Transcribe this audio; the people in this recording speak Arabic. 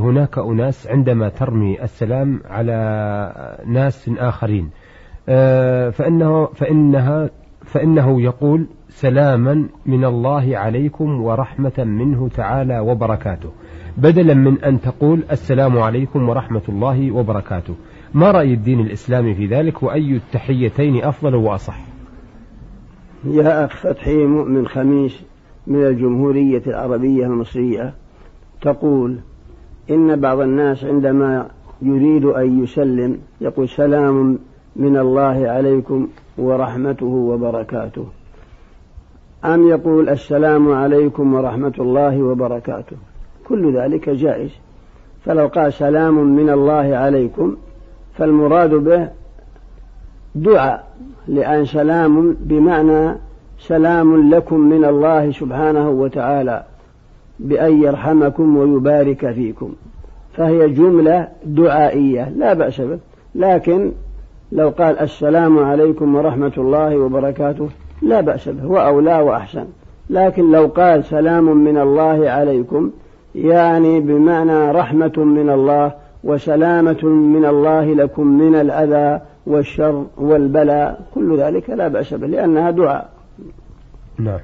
هناك أناس عندما ترمي السلام على ناس آخرين. آه، فإنه فإنها فإنه يقول سلاما من الله عليكم ورحمة منه تعالى وبركاته. بدلا من أن تقول السلام عليكم ورحمة الله وبركاته. ما رأي الدين الإسلامي في ذلك وأي التحيتين أفضل وأصح؟ يا أخ فتحي مؤمن خميس من الجمهورية العربية المصرية تقول إن بعض الناس عندما يريد أن يسلم يقول سلام من الله عليكم ورحمته وبركاته. أم يقول السلام عليكم ورحمة الله وبركاته. كل ذلك جائز. فلو قال سلام من الله عليكم فالمراد به دعاء لأن سلام بمعنى سلام لكم من الله سبحانه وتعالى. بأن يرحمكم ويبارك فيكم. فهي جملة دعائية لا بأس به. لكن لو قال السلام عليكم ورحمة الله وبركاته لا بأس به. وأولى وأحسن. لكن لو قال سلام من الله عليكم يعني بمعنى رحمة من الله وسلامة من الله لكم من الأذى والشر والبلاء كل ذلك لا بأس به لأنها دعاء. نعم.